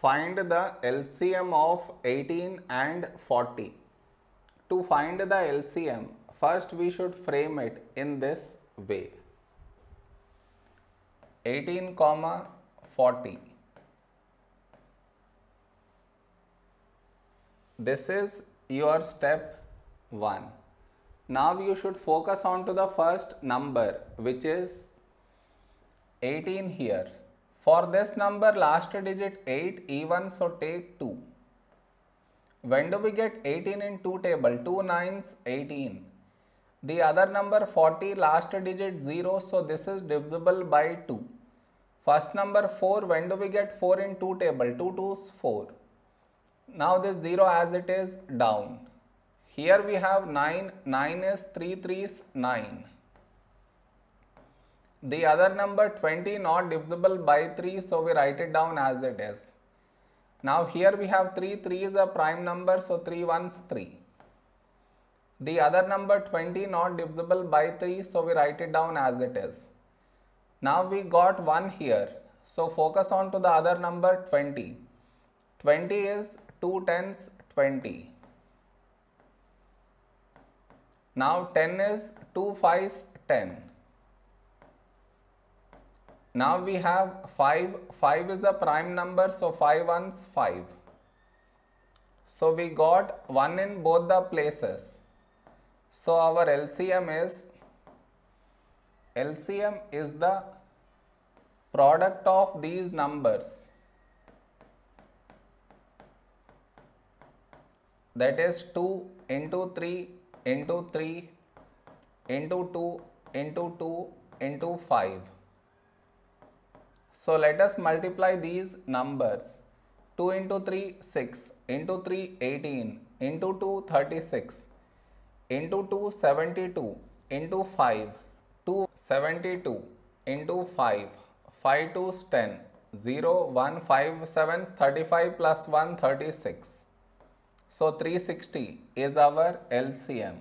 Find the LCM of 18 and 40. To find the LCM, first we should frame it in this way. 18 comma 40. This is your step 1. Now you should focus on to the first number which is 18 here. For this number last digit 8 even so take 2. When do we get 18 in 2 table? 2 nines 18. The other number 40 last digit 0 so this is divisible by 2. First number 4 when do we get 4 in 2 table? 2 twos 4. Now this 0 as it is down. Here we have 9, 9 is 3 threes 9. The other number 20 not divisible by 3 so we write it down as it is. Now here we have 3 3 is a prime number so 3 ones 3. The other number 20 not divisible by 3 so we write it down as it is. Now we got 1 here so focus on to the other number 20. 20 is 2 tens 20. Now 10 is 2 fives 10. Now we have 5, 5 is a prime number so 5 ones 5. So we got 1 in both the places. So our LCM is, LCM is the product of these numbers that is 2 into 3 into 3 into 2 into 2 into 5. So let us multiply these numbers. 2 into 3 6 into 3 18 into 2 36 into 2 72 into 5 2 72 into 5 5 2 10 0 1 5 7 35 plus 1 36 so 360 is our LCM